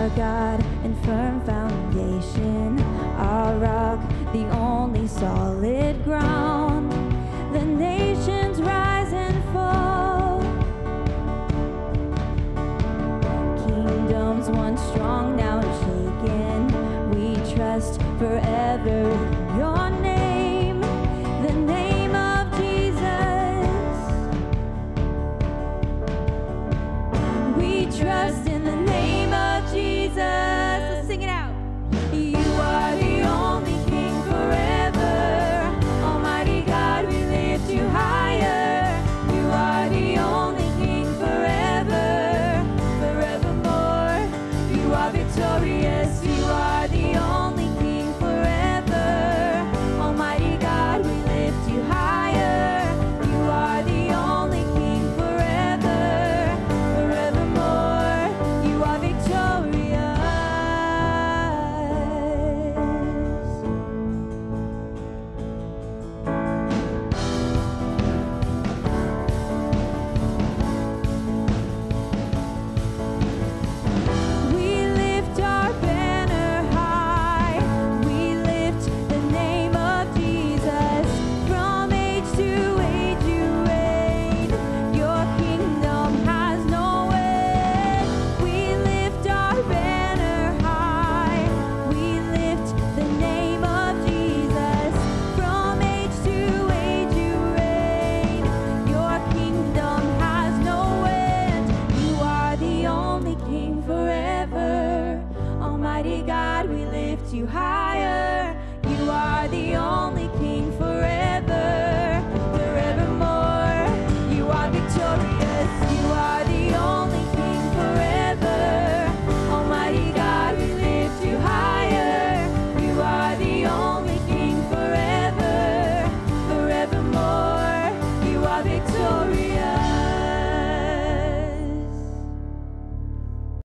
our God and firm foundation, our rock, the only solid ground. The nations rise and fall. Kingdoms once strong, now shaken. We trust forever. glorious King forever. Almighty God, we lift you high.